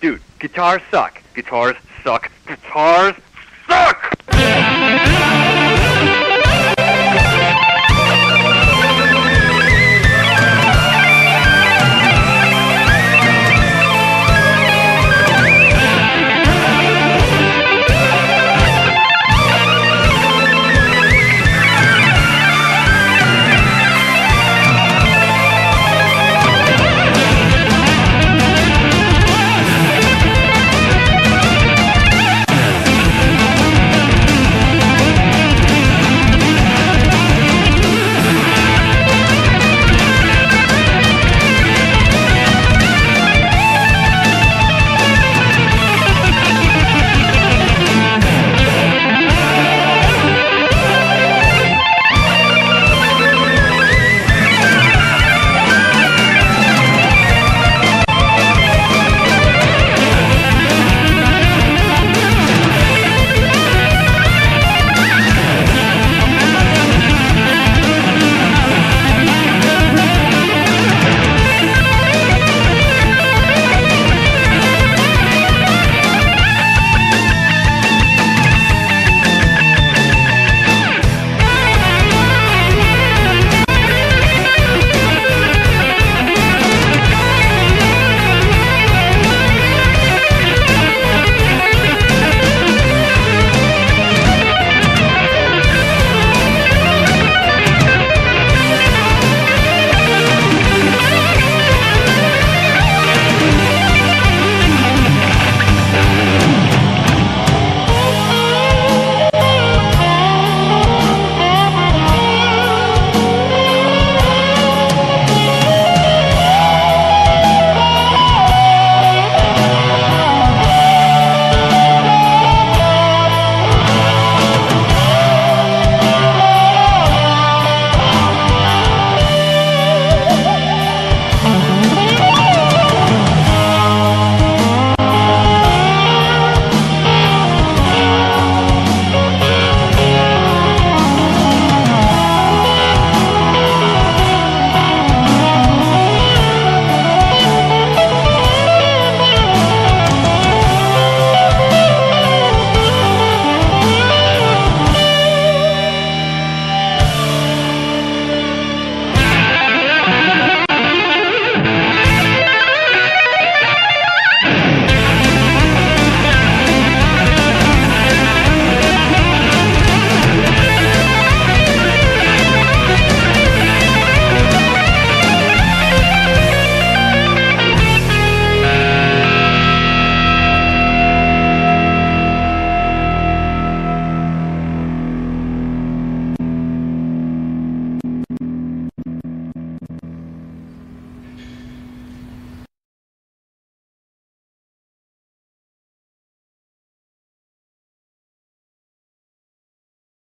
dude, guitars suck. Guitars suck. Guitars